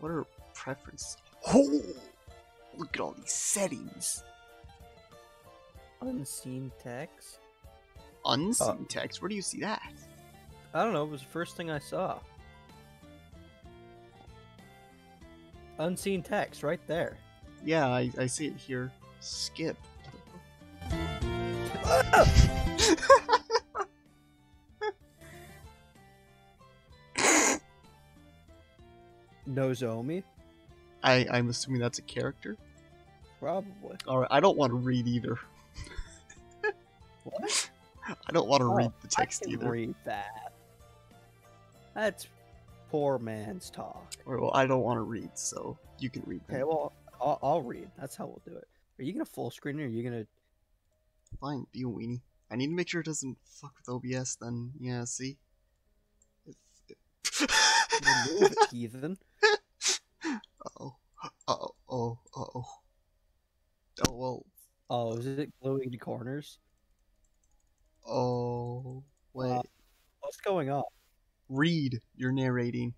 What are preferences? Oh, look at all these settings. Unseen text. Unseen uh, text. Where do you see that? I don't know. It was the first thing I saw. Unseen text right there. Yeah, I, I see it here. Skip. Ah! Nozomi? I I'm assuming that's a character. Probably. All right, I don't want to read either. What? I don't want to Oh, read the text either. I text can either. read that. That's poor man's talk. Well, I don't want to read, so you can read. Okay, well, I'll, I'll read. That's how we'll do it. Are you gonna full screen or are you gonna? Fine, be a weenie. I need to make sure it doesn't fuck with OBS. Then yeah, see. remove it, heathen? oh, oh, oh, oh. Oh well. Oh, is it glowing the corners? Oh wait. Uh, What's going on? Read. You're narrating.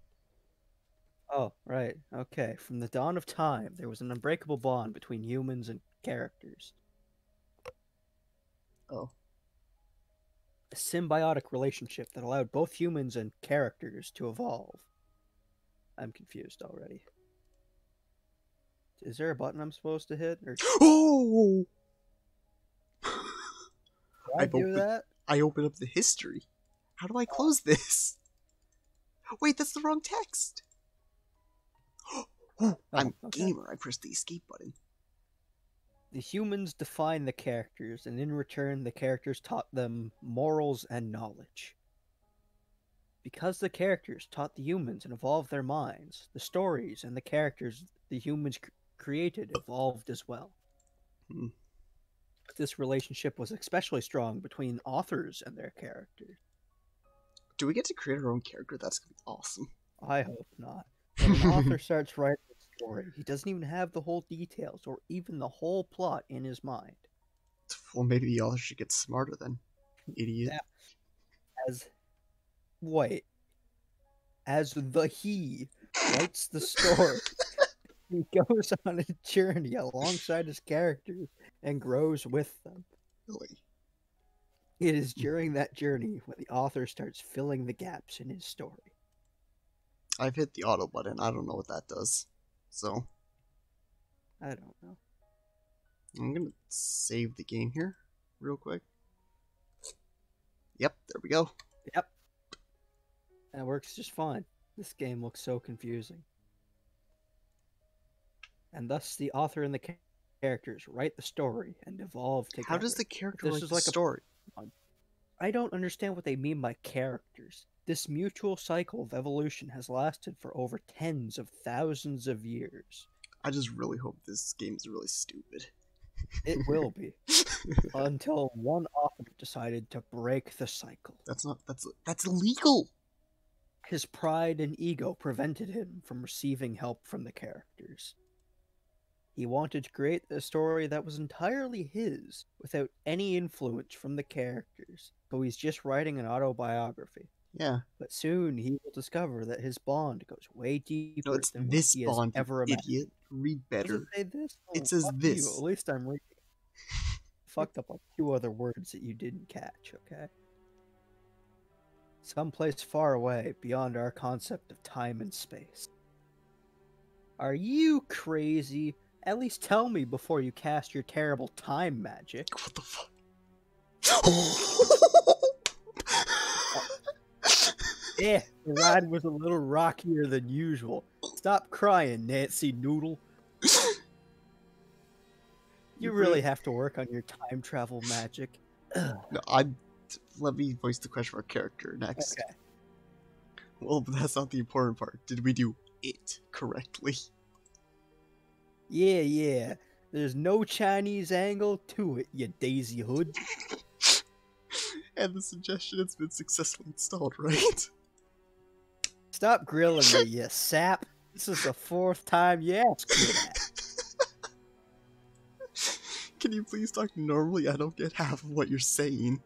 Oh, right. Okay. From the dawn of time, there was an unbreakable bond between humans and characters. Oh. A symbiotic relationship that allowed both humans and characters to evolve. I'm confused already. Is there a button I'm supposed to hit? Or Oh! I I've do opened- that? I open up the history. How do I close this? Wait, that's the wrong text. Oh, I'm okay. gamer. I pressed the escape button. The humans defined the characters, and in return, the characters taught them morals and knowledge. Because the characters taught the humans and evolved their minds, the stories and the characters the humans cr- created evolved as well. Hmm. This relationship was especially strong between authors and their characters. Do we get to create our own character? That's gonna be awesome. I hope not. When an author starts writing a story, he doesn't even have the whole details or even the whole plot in his mind. Well, maybe the author should get smarter then. Idiot. Yeah. as wait as the he writes the story he goes on a journey alongside his characters and grows with them Really. it is during that journey when the author starts filling the gaps in his story I've hit the auto button. I don't know what that does. So i don't know I'm gonna save the game here real quick. Yep, there we go. That works just fine this game looks so confusing and thus the author and the characters write the story and evolve together How does the character This write is the like a- story? I don't understand what they mean by characters. This mutual cycle of evolution has lasted for over tens of thousands of years. I just really hope this game is really stupid. It will be until one author decided to break the cycle. That's not that's that's illegal. His pride and ego prevented him from receiving help from the characters. He wanted to create a story that was entirely his, without any influence from the characters, so he's just writing an autobiography. Yeah. But soon he will discover that his bond goes way deeper No, it's than this he bond, ever imagined. idiot. Read better. it this? Oh, it Oh, says fuck you. this. At least I'm reading. Fucked up like two other words that you didn't catch, okay? Someplace far away beyond our concept of time and space. Are you crazy? At least tell me before you cast your terrible time magic. What the fuck? Eh, the ride was a little rockier than usual. Stop crying, Nancy Noodle. You really have to work on your time travel magic. Ugh. no, Let me voice the question for our character next. Okay. Well, but that's not the important part. Did we do it correctly? Yeah, yeah. There's no Chinese angle to it, you daisy hood. and the suggestion has been successfully installed, right? Stop grilling me, you sap. This is the fourth time you asked me that. Can you please talk normally? I don't get half of what you're saying.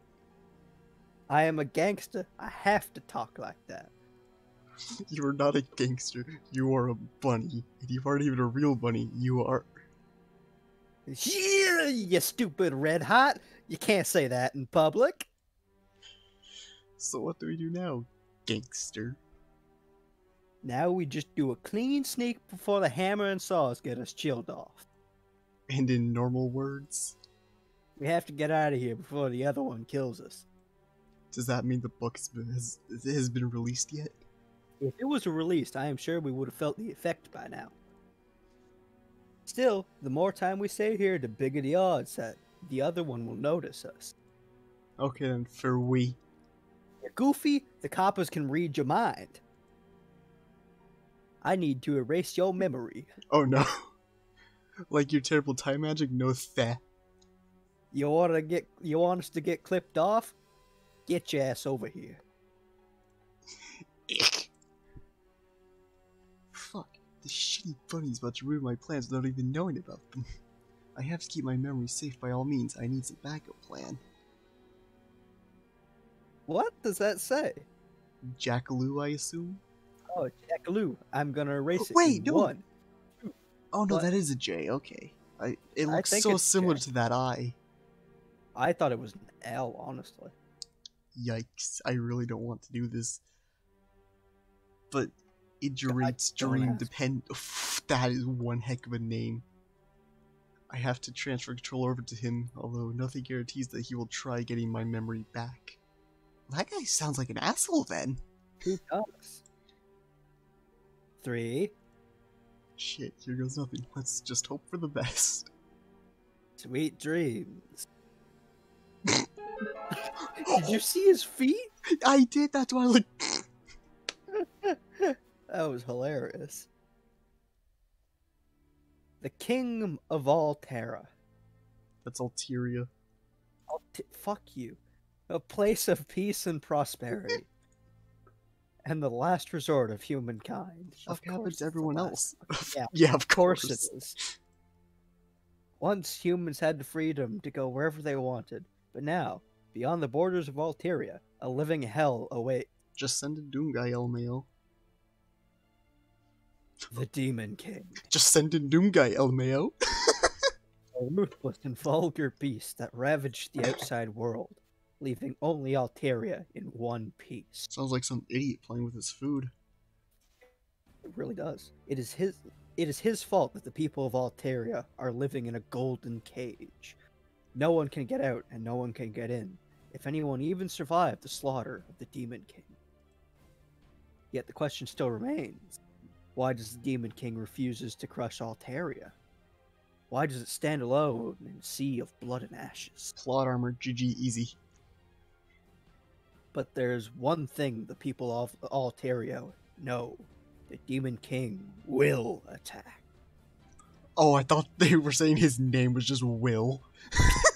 I am a gangster. I have to talk like that. You are not a gangster. You are a bunny. And you aren't even a real bunny. You are. Yeah, you stupid red hot. You can't say that in public. So what do we do now, gangster? Now we just do a clean sneak before the hammer and saws get us chilled off. And in normal words, We have to get out of here before the other one kills us. Does that mean the book has been, has, has been released yet? If it was released, I am sure we would have felt the effect by now. Still, the more time we stay here, the bigger the odds that the other one will notice us. Okay then, for we. You're goofy, the coppers can read your mind. I need to erase your memory. Oh no. like your terrible time magic? No that. You want to get you want us to get clipped off? Get your ass over here. Ick. Fuck. This shitty bunny's about to ruin my plans without even knowing about them. I have to keep my memory safe by all means. I need some backup plan. What does that say? Jackaloo, I assume? Oh, Jackaloo. I'm gonna oh, erase it. Wait, no. one. Oh no, What? that is a J, okay. I, it looks think so similar J. to that I. I thought it was an L, honestly. Yikes, I really don't want to do this. But Idrit's Dream depend. that is one heck of a name. I have to transfer control over to him, although nothing guarantees that he will try getting my memory back. That guy sounds like an asshole then. Who does? Three. Shit, here goes nothing. Let's just hope for the best. Sweet dreams. Did you see his feet? I did, that's why I like. That was hilarious. The King of all Terra. That's Alteria. Alt- fuck you. A place of peace and prosperity. and the last resort of humankind. Of course everyone else. Yeah, yeah, of Of course course. it is. Once humans had the freedom to go wherever they wanted, but now, beyond the borders of Alteria, a living hell awaits. Just send a Doomguy LMAO. The Demon King. Just send in Doomguy LMAO. a ruthless and vulgar beast that ravaged the outside world, leaving only Alteria in one piece. Sounds like some idiot playing with his food. It really does. It is his it is his fault that the people of Alteria are living in a golden cage. No one can get out and no one can get in, if anyone even survived the slaughter of the Demon King. Yet the question still remains. Why does the Demon King refuses to crush Alteria? Why does it stand alone in a sea of blood and ashes? Plot armor, GG, easy. But there's one thing the people of Alteria know. The Demon King will attack. Oh, I thought they were saying his name was just Will.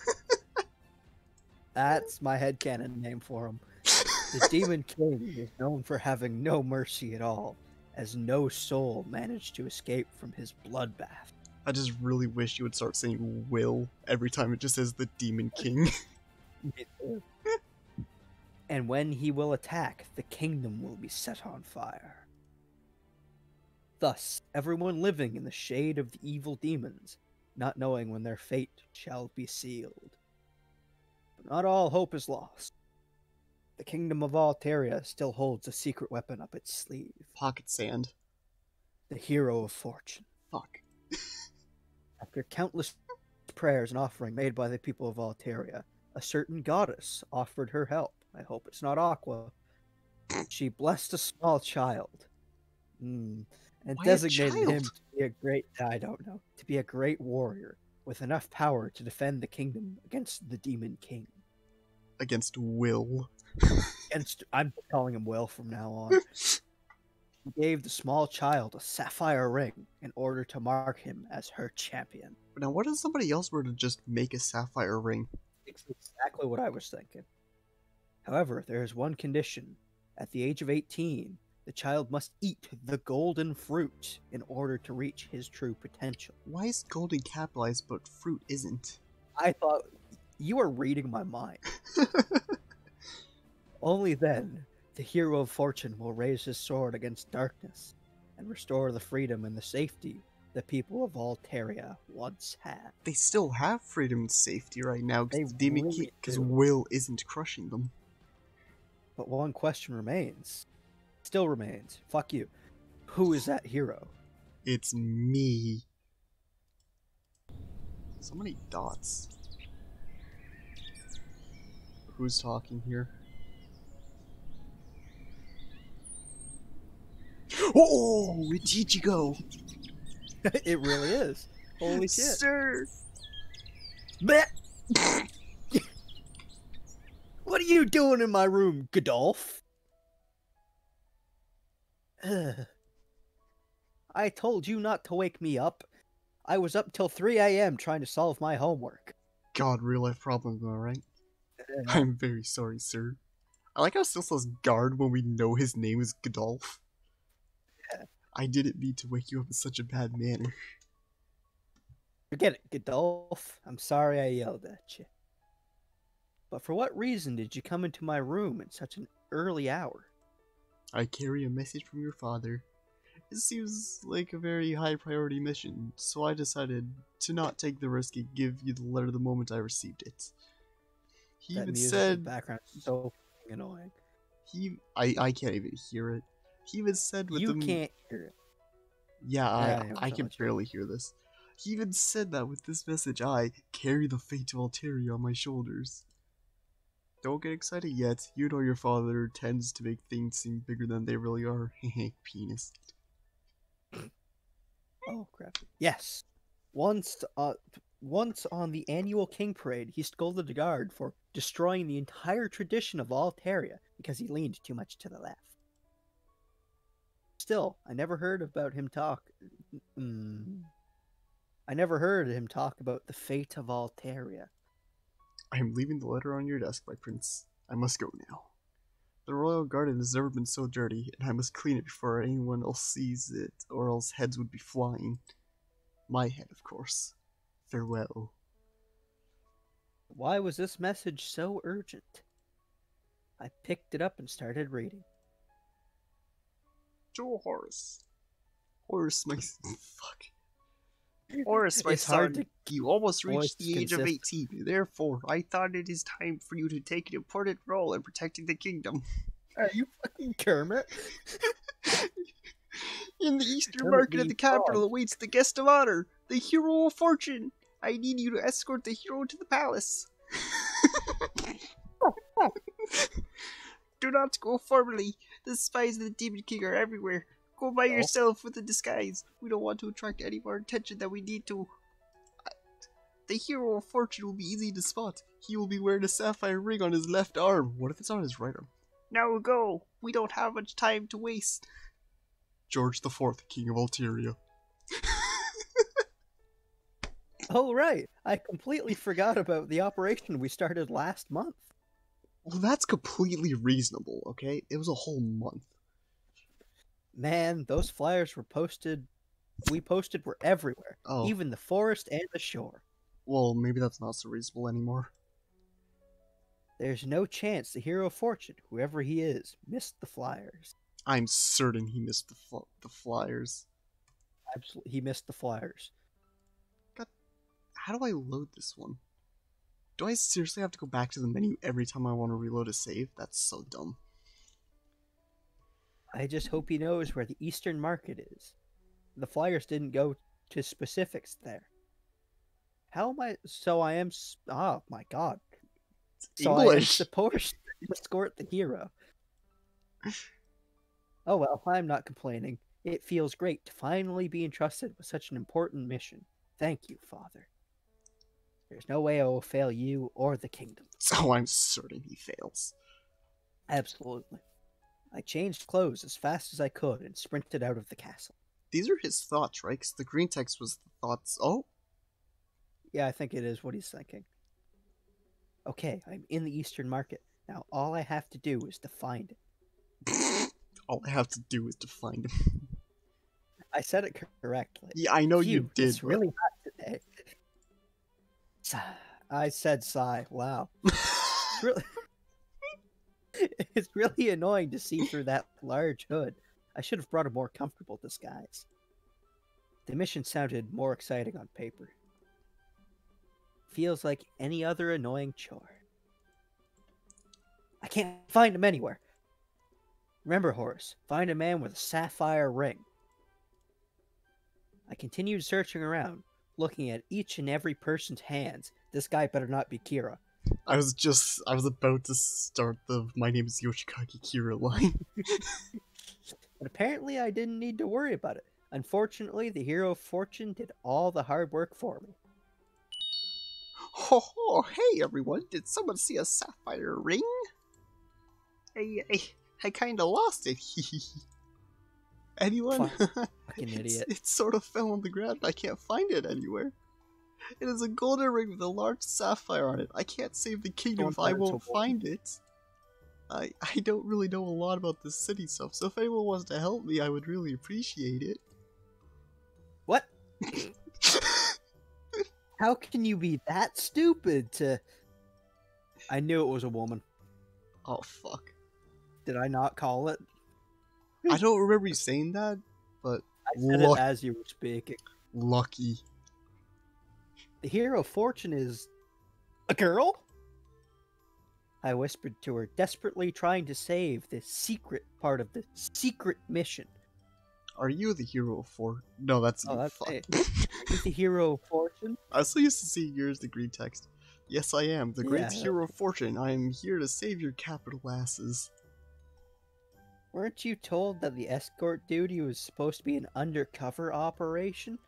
That's my headcanon name for him. The Demon King is known for having no mercy at all, as no soul managed to escape from his bloodbath. I just really wish you would start saying Will every time it just says the Demon King. and when he will attack, the kingdom will be set on fire. Thus, everyone living in the shade of the evil demons, not knowing when their fate shall be sealed. But not all hope is lost. The kingdom of Alteria still holds a secret weapon up its sleeve Pocket sand. the hero of fortune. Fuck. After countless prayers and offering made by the people of Alteria, a certain goddess offered her help. I hope it's not Aqua. She blessed a small child, mm, and Why designated him to be a great. I don't know to be a great warrior with enough power to defend the kingdom against the demon king. Against Will. Against, I'm calling him Will from now on. he gave the small child a sapphire ring in order to mark him as her champion. Now, what if somebody else were to just make a sapphire ring? It's exactly what I was thinking. However, there is one condition. At the age of 18, the child must eat the golden fruit in order to reach his true potential. Why is golden capitalized but fruit isn't? I thought you are reading my mind. Only then The hero of fortune will raise his sword against darkness and restore the freedom and the safety the people of Altaria once had. They still have freedom and safety right now because really because. Will isn't crushing them. But one question remains. Still remains. Fuck you. Who is that hero? It's me. So many dots. Who's talking here? Oh, it's Ichigo! it really is. Holy shit. Sir! What are you doing in my room, Godolph? I told you not to wake me up. I was up till 3 a.m. trying to solve my homework. God, real life problem, I right? Uh, I'm very sorry, sir. I like how still says guard when we know his name is Godolph. Yeah. I didn't mean to wake you up in such a bad manner. Forget it, Godolph. I'm sorry I yelled at you. But for what reason did you come into my room at such an early hour? I carry a message from your father. It seems like a very high priority mission, so I decided to not take the risk and give you the letter the moment I received it. He that even said the background so f***ing annoying. he I I can't even hear it. He even said with You the can't hear it. Yeah, Yeah, I I can barely hear this. He even said that with this message I carry the fate of Altaria on my shoulders. Don't get excited yet. You know your father tends to make things seem bigger than they really are. Penis. Oh crap! Yes, once, uh, once on the annual King Parade, he scolded the guard for destroying the entire tradition of Altaria because he leaned too much to the left. Still, I never heard about him talk. Mm, I never heard him talk about the fate of Altaria. I am leaving the letter on your desk, my prince. I must go now. The royal garden has never been so dirty, and I must clean it before anyone else sees it, or else heads would be flying. My head, of course. Farewell. Why was this message so urgent? I picked it up and started reading. Joe Horace. Horace, my fuck. Horace, my It's hard son, to you almost reached the age of 18. Therefore, I thought it is time for you to take an important role in protecting the kingdom. Are you fucking Kermit? In the eastern Kermit market of the capital awaits the guest of honor, the hero of fortune. I need you to escort the hero to the palace. Do not go formally. The spies of the Demon King are everywhere. Go by No. yourself with a disguise. We don't want to attract any more attention than we need to. The hero of fortune will be easy to spot. He will be wearing a sapphire ring on his left arm. What if it's on his right arm? Now go. We don't have much time to waste. George the Fourth, King of Altaria. Oh, right. I completely forgot about the operation we started last month. Well, that's completely reasonable, okay? It was a whole month. Man, those flyers were posted. We posted were everywhere, Oh, even the forest and the shore. well, maybe that's not so reasonable anymore. There's no chance the hero of fortune, whoever he is, missed the flyers. I'm certain he missed the fl- the flyers. Absolutely, he missed the flyers. God, how do I load this one? Do I seriously have to go back to the menu every time I want to reload a save? That's so dumb. I just hope he knows where the Eastern Market is. The flyers didn't go to specifics there. How am I? So I am. Oh my god. So I am supposed to escort the hero. Oh well, I'm not complaining. It feels great to finally be entrusted with such an important mission. Thank you, Father. There's no way I will fail you or the kingdom. So I'm certain he fails. Absolutely. I changed clothes as fast as I could and sprinted out of the castle. These are his thoughts, right? Because the green text was the thoughts. Oh, Yeah, I think it is what he's thinking. Okay, I'm in the Eastern Market. Now all I have to do is to find it. all I have to do is to find him. I said it correctly. yeah, I know you did. It's but- really hot today. I said sigh. Wow. It's really, it's really annoying to see through that large hood. I should have brought a more comfortable disguise. The mission sounded more exciting on paper. Feels like any other annoying chore. I can't find him anywhere. Remember, Horace, find a man with a sapphire ring. I continued searching around, looking at each and every person's hands. This guy better not be Kira. I was just I was about to start the my name is Yoshikage Kira line. But apparently I didn't need to worry about it. Unfortunately, the hero of fortune did all the hard work for me. Ho ho! Hey everyone! Did someone see a sapphire ring? I I, I kind of lost it. Anyone? Fucking idiot. It sort of fell on the ground. I can't find it anywhere. It is a golden ring with a large sapphire on it. I can't save the kingdom if I won't find it. I I don't really know a lot about this city stuff, so if anyone wants to help me, I would really appreciate it. What? How can you be that stupid to. I knew it was a woman. oh fuck! Did I not call it? I don't remember you saying that, but I said it as you were speaking. lucky. The hero of fortune is. a girl? I whispered to her, desperately trying to save the secret part of the secret mission. Are you the hero of for? No, that's Oh, that's you the hero of fortune? I was so used to seeing yours the green text. Yes, I am the great Yeah. hero of fortune. I am here to save your capital asses. Weren't you told that the escort duty was supposed to be an undercover operation?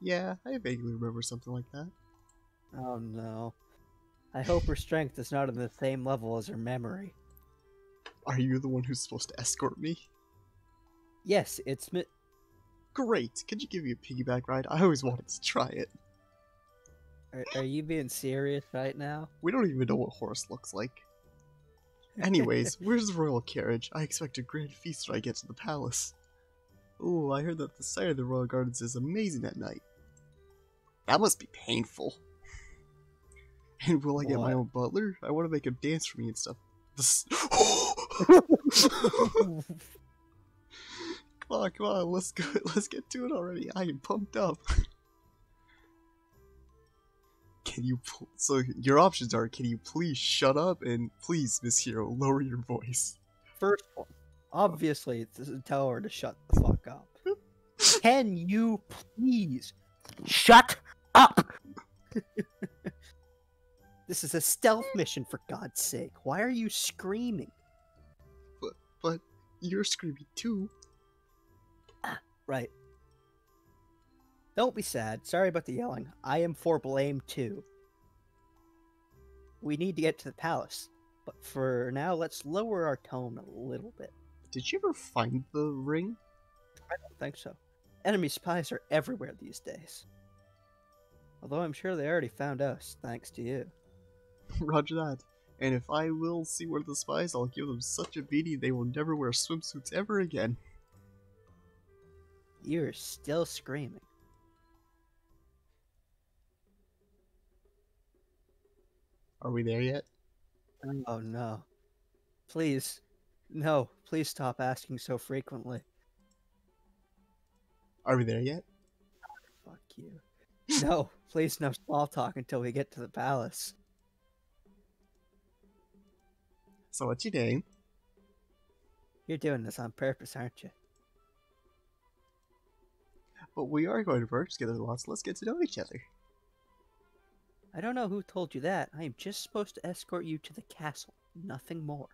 Yeah, I vaguely remember something like that. Oh no. I hope her strength is not on the same level as her memory. Are you the one who's supposed to escort me? Yes, it's mi- Great. Could you give me a piggyback ride? I always wanted to try it. are, are you being serious right now? We don't even know what horse looks like. Anyways, where's the royal carriage? I expect a grand feast when I get to the palace. Ooh, I heard that the sight of the royal gardens is amazing at night. That must be painful. And will I get my own butler? I want to make him dance for me and stuff. Come on, come on, let's go. Let's get to it already. I am pumped up. Can you? So your options are: Can you please shut up and please, Miss Hero, lower your voice. First one. Obviously, tell her to shut the fuck up. Can you please shut up? this is a stealth mission, for God's sake. Why are you screaming? But you're screaming too. Right. Don't be sad. Sorry about the yelling. I am for blame too. We need to get to the palace. But for now, let's lower our tone a little bit. Did you ever find the ring? I don't think so. Enemy spies are everywhere these days. Although I'm sure they already found us, thanks to you. Roger that. And if I will see one of the spies, I'll give them such a beating they will never wear swimsuits ever again. You're still screaming. Are we there yet? Oh no. Please. No, please stop asking so frequently. Are we there yet? Fuck you. No, please no small talk until we get to the palace. So what's your name? You're doing this on purpose, aren't you? But we are going to work together lots. Let's get to know each other. I don't know who told you that. I am just supposed to escort you to the castle, nothing more.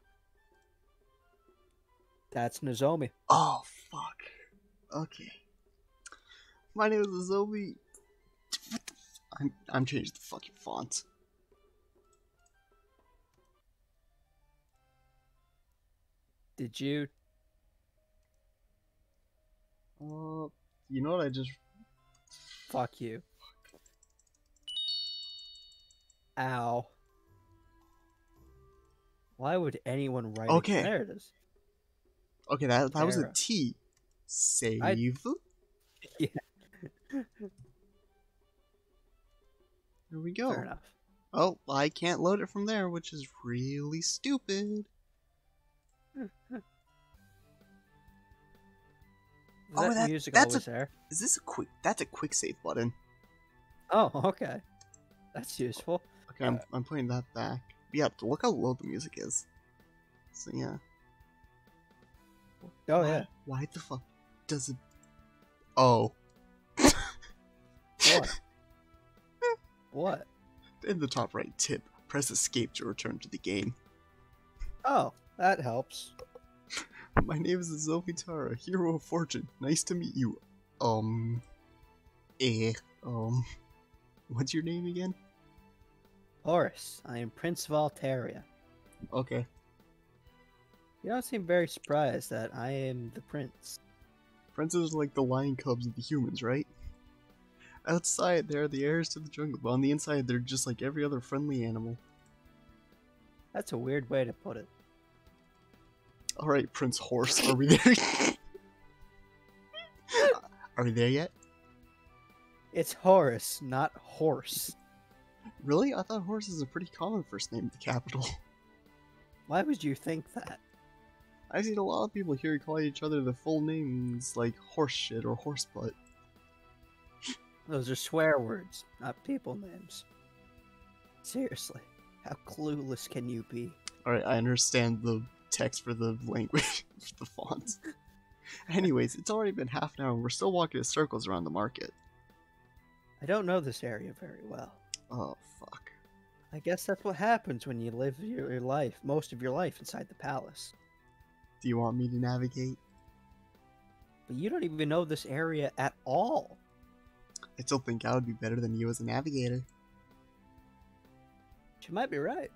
That's Nozomi. Oh fuck. Okay. My name is Zoe. What the f- I'm I'm changing the fucking font. Did you? Uh, you know what? I just Fuck you. Ow. Why would anyone write Okay. it? There it is. Okay, that that was a T. Save. I... Yeah. there we go. Fair enough. Oh, I can't load it from there, which is really stupid. Is oh, that, that that's a, there? Is this a quick? That's a quick save button. Oh, okay. That's useful. Okay, uh, I'm, I'm putting that back. Yeah, look how low the music is. So yeah. Oh Why- yeah. Why the fuck does it? Oh, What? what? in the top right tip, press escape to return to the game. Oh, that helps. My name is Azomi Tara, hero of fortune. Nice to meet you. Um, eh, um, what's your name again? Horus, I am Prince of Altaria. Okay. You don't seem very surprised that I am the prince. Princes are like the lion cubs of the humans, right? Outside, they're the heirs to the jungle, but on the inside, they're just like every other friendly animal. That's a weird way to put it. Alright, Prince Horse, are we there? are we there yet? It's Horus, not horse. Really? I thought Horse is a pretty common first name in the capital. Why would you think that? I've seen a lot of people here call each other the full names like horse shit or horse butt. Those are swear words, not people names. Seriously, how clueless can you be? Alright, I understand the text for the language, the fonts. Anyways, it's already been half an hour and we're still walking in circles around the market. I don't know this area very well. Oh, fuck. I guess that's what happens when you live your life, most of your life, inside the palace. Do you want me to navigate? But you don't even know this area at all. I still think I would be better than you as a navigator. You might be right.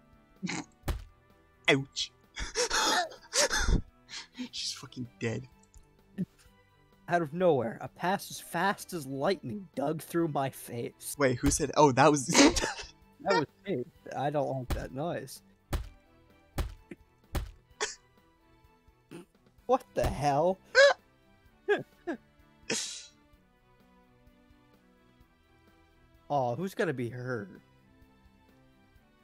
Ouch. She's fucking dead. Out of nowhere, a pass as fast as lightning dug through my face. Wait, who said? Oh, that was. That was me. I don't like that noise. What the hell? oh, who's gonna be her?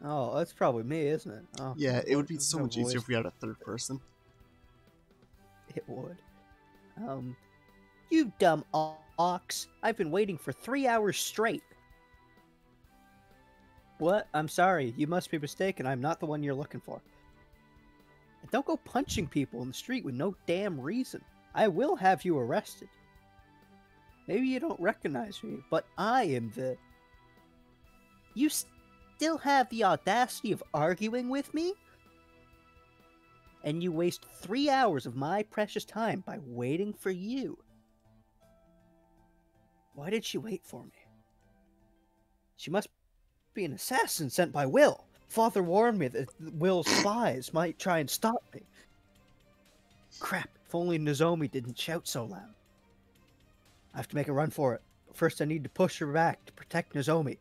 Oh, that's probably me, isn't it? Oh, yeah, it would be so no much easier if we had a third person. It would. Um, you dumb ox! I've been waiting for three hours straight. What? I'm sorry. You must be mistaken. I'm not the one you're looking for. Don't go punching people in the street with no damn reason. I will have you arrested. Maybe you don't recognize me, but I am the. You still have the audacity of arguing with me? and you waste three hours of my precious time by waiting for you. Why did she wait for me? She must be an assassin sent by Will. Father warned me that Will's spies might try and stop me. Crap, if only Nozomi didn't shout so loud. I have to make a run for it. First, I need to push her back to protect Nozomi.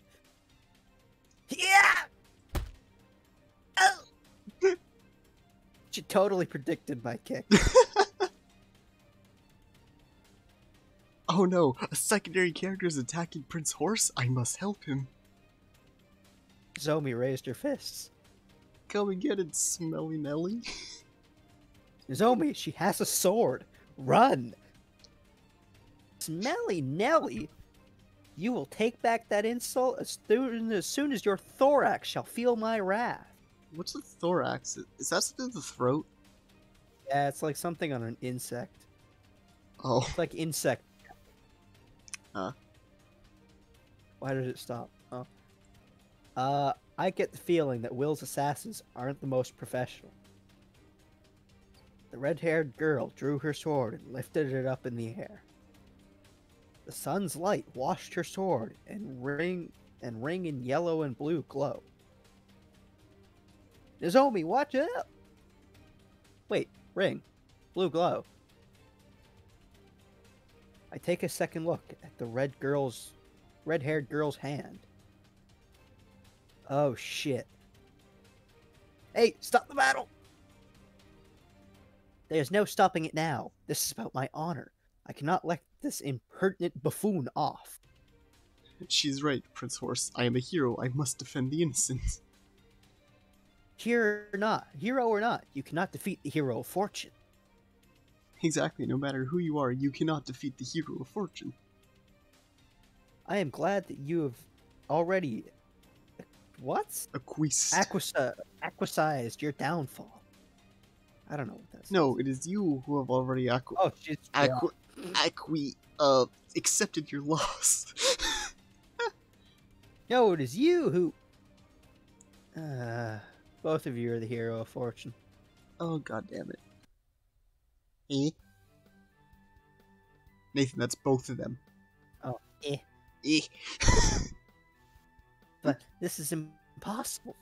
Yeah! Oh! She totally predicted my kick. Oh no, a secondary character is attacking Prince Horse. I must help him. Zomi raised her fists. Come and get it, Smelly Nelly. Zomi, she has a sword. Run! Smelly Nelly! You will take back that insult as soon as, soon as your thorax shall feel my wrath. What's the thorax? Is that something in the throat? Yeah, it's like something on an insect. Oh, It's like insect. Huh. Why did it stop? Uh, I get the feeling that Will's assassins aren't the most professional. The red haired girl drew her sword and lifted it up in the air. The sun's light washed her sword and ring and ring in yellow and blue glow. Nozomi, watch out! Wait, ring, blue glow. I take a second look at the red girl's red-haired girl's hand. Oh shit. Hey, stop the battle! There's no stopping it now. This is about my honor. I cannot let this impertinent buffoon off. she's right, Prince Horse. I am a hero. I must defend the innocent. Hero or not, hero or not, you cannot defeat the hero of fortune. Exactly, no matter who you are, you cannot defeat the hero of fortune. I am glad that you have already what aquisized your downfall. I don't know what that's. no, it is you who have already acqu- Oh, she's acqu- acqui- uh, accepted your loss. no, it is you who. Uh, both of you are the hero of fortune. oh, god damn it. Eh? Nathan, that's both of them. Oh, eh. Eh. But this is impossible.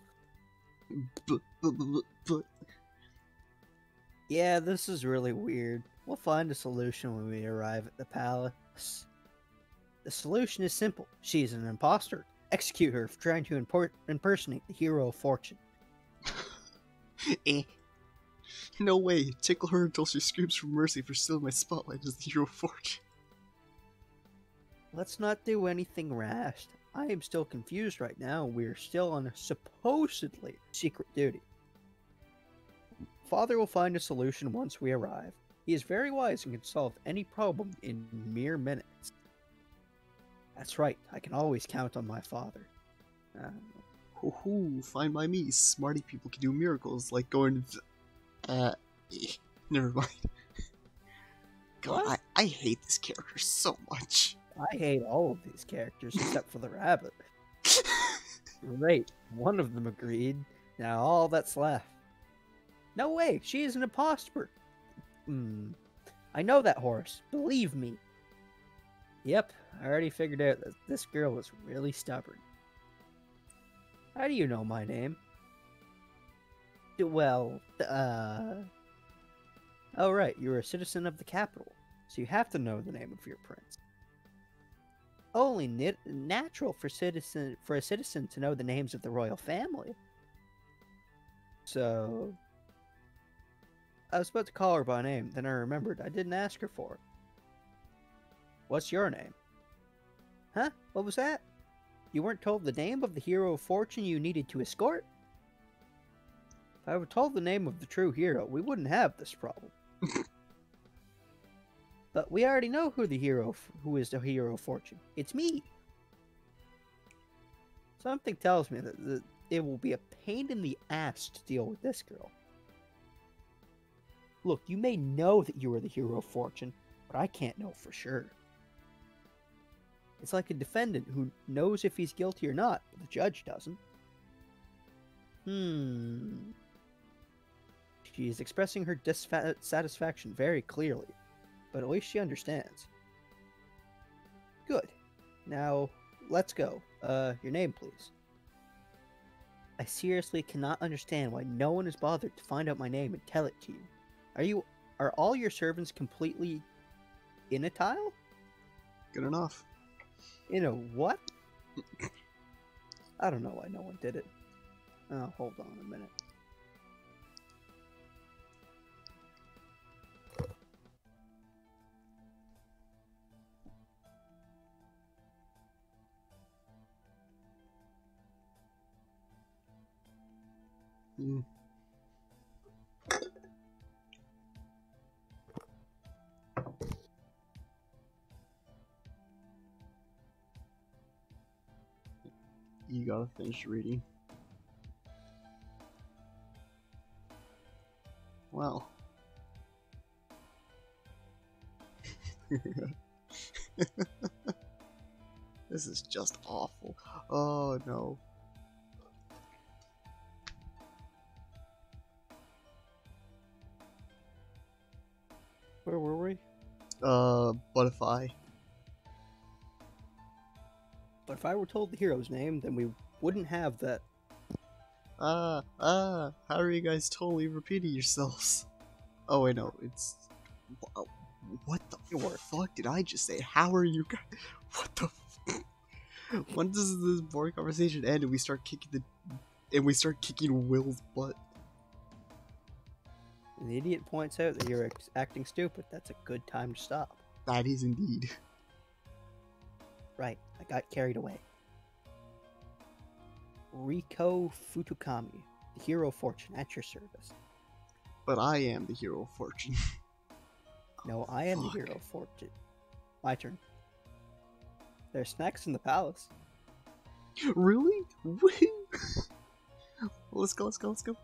but, but, but, but, Yeah, this is really weird. We'll find a solution when we arrive at the palace. The solution is simple. She is an imposter. Execute her for trying to import- impersonate the hero of fortune. eh. No way. Tickle her until she screams for mercy for stealing my spotlight as the hero of fortune. Let's not do anything rash. I am still confused right now. We are still on a supposedly secret duty. Father will find a solution once we arrive. He is very wise and can solve any problem in mere minutes. That's right, I can always count on my father. Uh, Hoo hoo, fine by me. Smarty people can do miracles like going to. Uh, never mind. God, I, I hate this character so much. I hate all of these characters except for the rabbit. Great, one of them agreed. Now all that's left. No way, she is an impostor. Hmm. I know that horse. Believe me. Yep, I already figured out that this girl was really stubborn. How do you know my name? D- Well, uh. Oh, right, you're a citizen of the capital, so you have to know the name of your prince. Only nit- natural for citizen for a citizen to know the names of the royal family. So, I was about to call her by name, then I remembered I didn't ask her for it. What's your name? Huh? What was that? You weren't told the name of the hero of fortune you needed to escort? If I were told the name of the true hero, we wouldn't have this problem. but we already know who the hero, who is the hero of fortune. It's me. Something tells me that that it will be a pain in the ass to deal with this girl. Look, you may know that you are the hero of fortune, but I can't know for sure. It's like a defendant who knows if he's guilty or not, but the judge doesn't. Hmm. She is expressing her dissatisfaction very clearly, but at least she understands. Good. Now, let's go. Uh, your name, please. I seriously cannot understand why no one has bothered to find out my name and tell it to you. Are you are all your servants completely in a tile? Good enough. In a what? I don't know why no one did it. Oh, hold on a minute. Hmm. You gotta finish reading. Wow. this is just awful. Oh no. Uh, Butterfly. But if I were told the hero's name, then we wouldn't have that. Ah, ah, how are you guys totally repeating yourselves? Oh, wait, no, it's. What the fuck did I just say? How are you guys. What the. f- when does this boring conversation end and we start kicking the. and we start kicking Will's butt? The idiot points out that you're acting stupid. That's a good time to stop. That is indeed. Right, I got carried away. Riko Futukami, the hero of fortune, at your service. But I am the hero of fortune. No, I am the hero of fortune. My turn. There's snacks in the palace. Really? Let's go, let's go, let's go.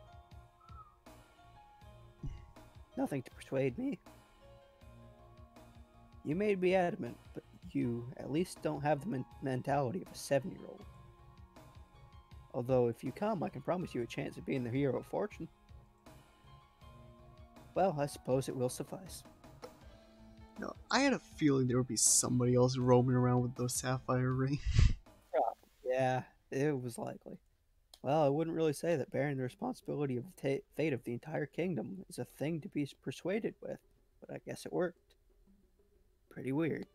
Nothing to persuade me. You may be adamant, but you at least don't have the men- mentality of a seven year old. Although, if you come, I can promise you a chance of being the hero of fortune. Well, I suppose it will suffice. No, I had a feeling there would be somebody else roaming around with those sapphire rings. Yeah, it was likely. Well, I wouldn't really say that bearing the responsibility of the fate of the entire kingdom is a thing to be persuaded with, but I guess it worked. Pretty weird.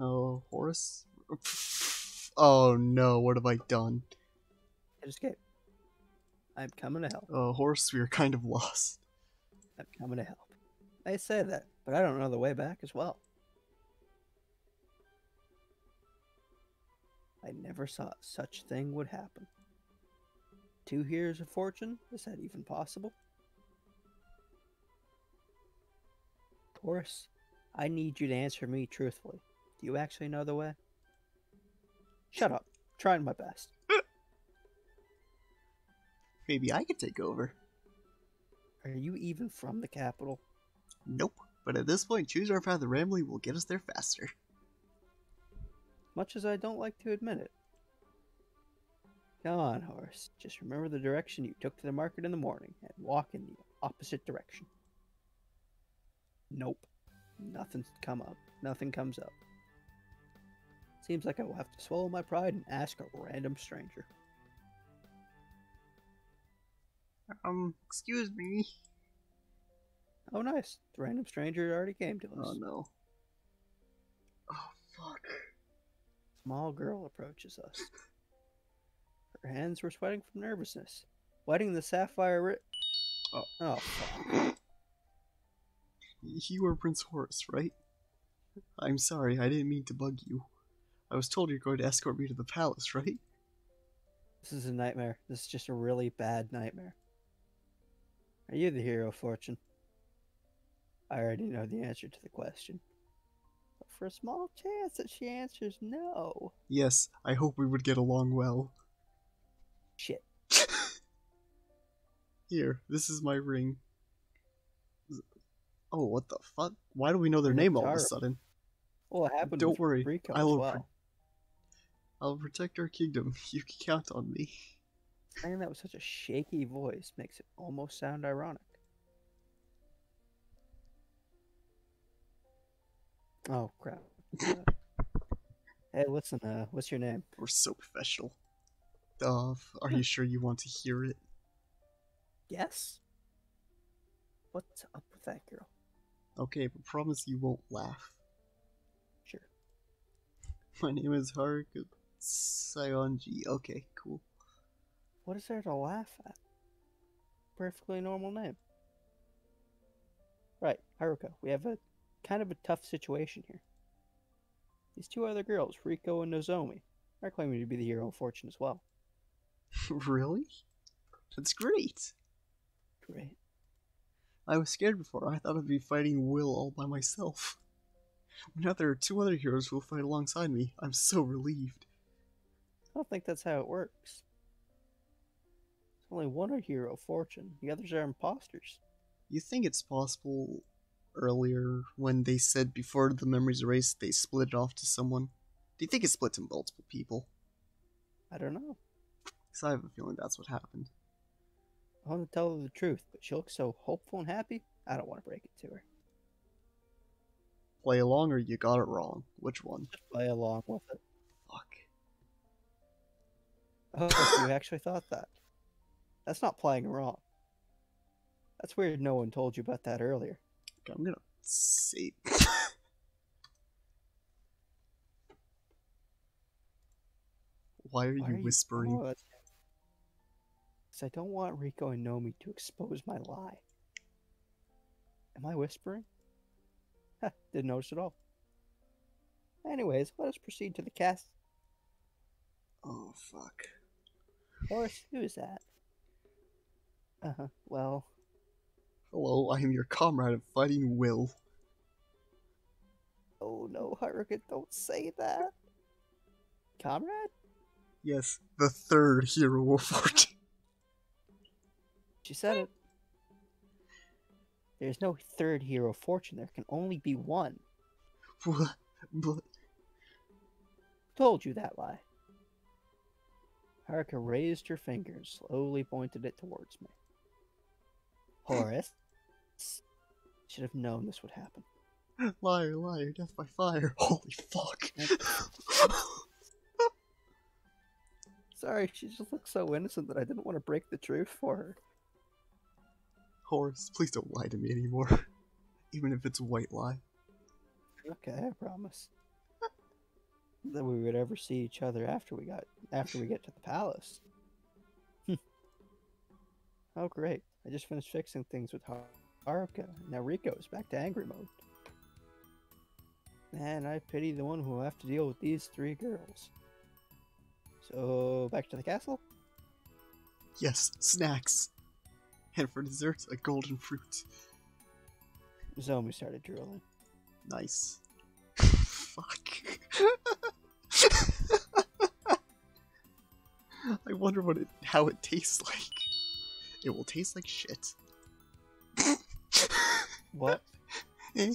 Oh, Horace? Oh no, what have I done? Hit escape. I'm coming to help. Oh, Horace, we are kind of lost. I'm coming to help. I say that, but I don't know the way back as well. I never thought such thing would happen. Two heroes of fortune? Is that even possible? Horace, I need you to answer me truthfully. Do you actually know the way? Shut up. Trying my best. Maybe I could take over. Are you even from the capital? Nope. But at this point, choose our path rambling will get us there faster. much as I don't like to admit it. Come on, horse. Just remember the direction you took to the market in the morning and walk in the opposite direction. Nope. Nothing's come up. Nothing comes up. Seems like I will have to swallow my pride and ask a random stranger. Um, excuse me. Oh, nice. The random stranger already came to us. Oh no. Oh fuck. Small girl approaches us. Her hands were sweating from nervousness. Wetting the sapphire ri- Oh. Oh, fuck. You are Prince Horace, right? I'm sorry, I didn't mean to bug you. I was told you're going to escort me to the palace, right? This is a nightmare. This is just a really bad nightmare. Are you the hero fortune? I already know the answer to the question. But for a small chance that she answers no. Yes, I hope we would get along well. Shit. Here, this is my ring. Oh, what the fuck? Why do we know their name all of a sudden? Well, it happened Don't worry, Rico I will. well. I'll protect our kingdom. You can count on me. Saying that with such a shaky voice makes it almost sound ironic. Oh crap. Hey, listen, uh, what's your name? We're so professional. Uh, are you sure you want to hear it? Yes? What's up with that girl? Okay, but promise you won't laugh. Sure. My name is Haruka Sayonji. Okay, cool. What is there to laugh at? Perfectly normal name. Right, Haruka, we have a kind of a tough situation here. These two other girls, Riko and Nozomi, are claiming to be the hero of fortune as well. really? That's great. Great. I was scared before. I thought I'd be fighting Will all by myself. Now there are two other heroes who will fight alongside me. I'm so relieved. I don't think that's how it works. There's only one hero of fortune. The others are imposters. You think it's possible earlier when they said before the memories erased they split it off to someone? Do you think it split to multiple people? I don't know. Because I have a feeling that's what happened. I want to tell her the truth, but she looks so hopeful and happy, I don't want to break it to her. Play along or you got it wrong? Which one? Just play along with it. Fuck. Oh, you actually thought that. That's not playing wrong. That's weird no one told you about that earlier. Okay, I'm gonna see. Why are Why you whispering? Oh, that's... 'Cause I don't want Rico and Nomi to expose my lie. Am I whispering? Ha, didn't notice at all. Anyways, let us proceed to the cast. Oh fuck. Horace, who is that? Uh huh. Well, Hello, I am your comrade of fighting Will. Oh no, Haruka, don't say that. Comrade? Yes, the third hero of fortune. She said it. There's no third hero fortune. There can only be one. What? But Told you that lie. Haruka raised her finger and slowly pointed it towards me. Horace should have known this would happen. liar, liar, death by fire. Holy fuck. Sorry, she just looked so innocent that I didn't want to break the truth for her. Horace, please don't lie to me anymore. Even if it's a white lie. Okay, I promise. that we would ever see each other after we got after we get to the palace. Hmm. oh great. I just finished fixing things with Har- Haruka. Now Rico is back to angry mode. Man, I pity the one who will have to deal with these three girls. So back to the castle? Yes, snacks. And for dessert, a golden fruit. Zomi started drooling. Nice. Fuck. I wonder what it, how it tastes like. It will taste like shit. What? I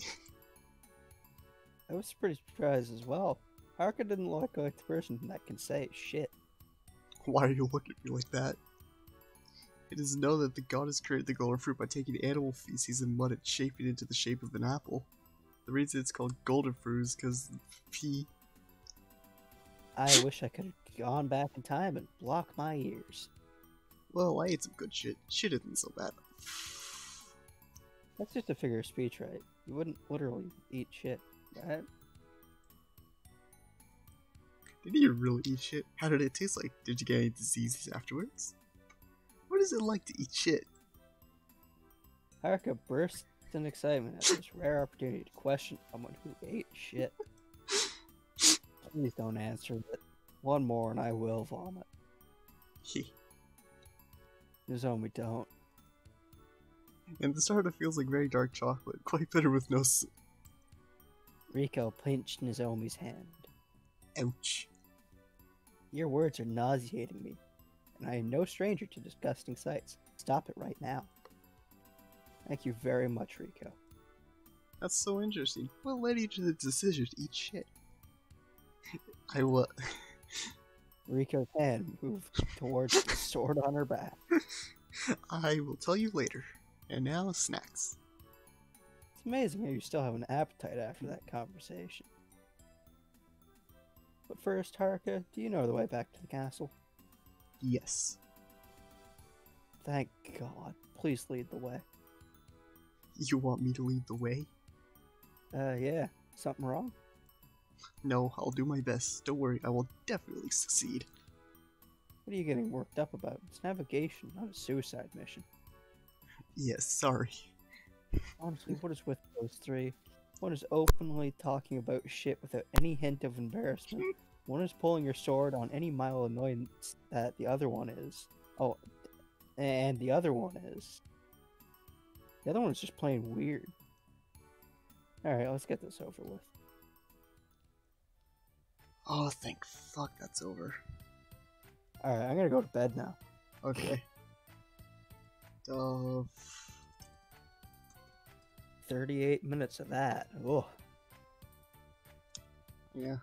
was pretty surprised as well. Haruka didn't look like the person that can say shit. Why are you looking at me like that? It is known that the goddess created the golden fruit by taking animal feces and mud and shaping it into the shape of an apple. The reason it's called golden fruit is because pee. I wish I could have gone back in time and blocked my ears. Well, I ate some good shit. Shit isn't so bad. That's just a figure of speech, right? You wouldn't literally eat shit, right? Did you really eat shit? How did it taste like? Did you get any diseases afterwards? What is it like to eat shit? Haruka burst in excitement at this rare opportunity to question someone who ate shit. Please don't answer it. One more and I will vomit. Nozomi, don't. In the start, it feels like very dark chocolate, quite bitter with no. S- Rico pinched Nozomi's hand. Ouch. Your words are nauseating me, and I am no stranger to disgusting sights. Stop it right now. Thank you very much, Rico. That's so interesting. What led you to the decision to eat shit? I what? Rico's hand moved towards the sword on her back. I will tell you later. And now, snacks. It's amazing how you still have an appetite after that conversation. But first, Haruka, do you know the way back to the castle? Yes. Thank God. Please lead the way. You want me to lead the way? Uh, yeah. Something wrong? No, I'll do my best. Don't worry, I will definitely succeed. What are you getting worked up about? It's navigation, not a suicide mission. Yes, sorry. Honestly, what is with those three? One is openly talking about shit without any hint of embarrassment. One is pulling your sword on any mild annoyance that the other one is. Oh, and the other one is. The other one is just plain weird. Alright, let's get this over with. Oh, thank fuck that's over. Alright, I'm gonna go to bed now. Okay. Dove. 38 minutes of that. Oh, Yeah.